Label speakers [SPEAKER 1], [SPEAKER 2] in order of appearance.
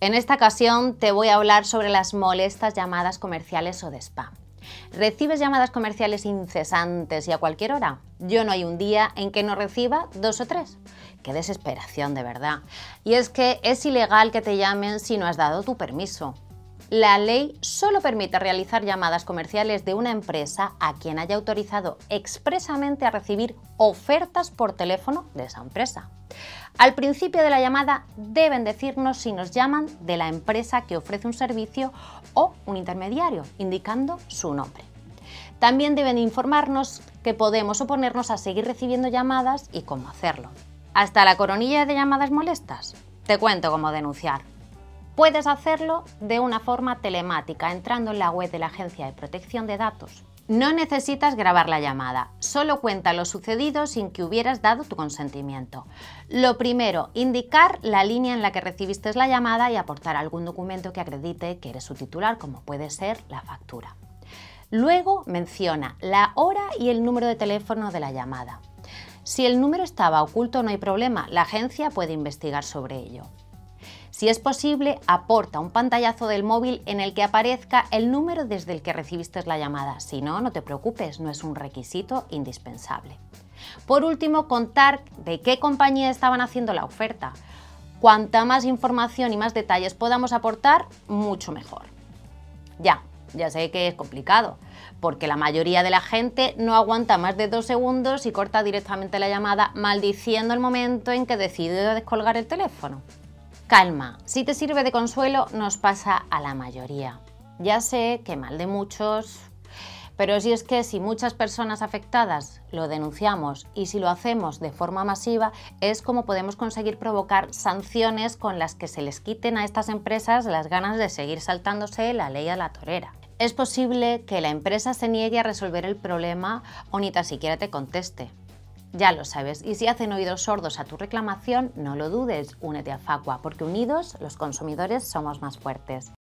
[SPEAKER 1] En esta ocasión te voy a hablar sobre las molestas llamadas comerciales o de spam. ¿Recibes llamadas comerciales incesantes y a cualquier hora? Yo no hay un día en que no reciba dos o tres. Qué desesperación, de verdad. Y es que es ilegal que te llamen si no has dado tu permiso. La ley solo permite realizar llamadas comerciales de una empresa a quien haya autorizado expresamente a recibir ofertas por teléfono de esa empresa. Al principio de la llamada deben decirnos si nos llaman de la empresa que ofrece un servicio o un intermediario, indicando su nombre. También deben informarnos que podemos oponernos a seguir recibiendo llamadas y cómo hacerlo. Hasta la coronilla de llamadas molestas. Te cuento cómo denunciar. Puedes hacerlo de una forma telemática entrando en la web de la Agencia de Protección de Datos. No necesitas grabar la llamada, solo cuenta lo sucedido sin que hubieras dado tu consentimiento. Lo primero, indicar la línea en la que recibiste la llamada y aportar algún documento que acredite que eres su titular, como puede ser la factura. Luego menciona la hora y el número de teléfono de la llamada. Si el número estaba oculto no hay problema, la agencia puede investigar sobre ello. Si es posible, aporta un pantallazo del móvil en el que aparezca el número desde el que recibiste la llamada. Si no, no te preocupes, no es un requisito indispensable. Por último, contar de qué compañía estaban haciendo la oferta. Cuanta más información y más detalles podamos aportar, mucho mejor. Ya, ya sé que es complicado, porque la mayoría de la gente no aguanta más de dos segundos y corta directamente la llamada maldiciendo el momento en que decide descolgar el teléfono. Calma, si te sirve de consuelo, nos pasa a la mayoría. Ya sé que mal de muchos, pero si es que si muchas personas afectadas lo denunciamos y si lo hacemos de forma masiva, es como podemos conseguir provocar sanciones con las que se les quiten a estas empresas las ganas de seguir saltándose la ley a la torera. Es posible que la empresa se niegue a resolver el problema o ni tan siquiera te conteste. Ya lo sabes, y si hacen oídos sordos a tu reclamación, no lo dudes, únete a Facua, porque unidos los consumidores somos más fuertes.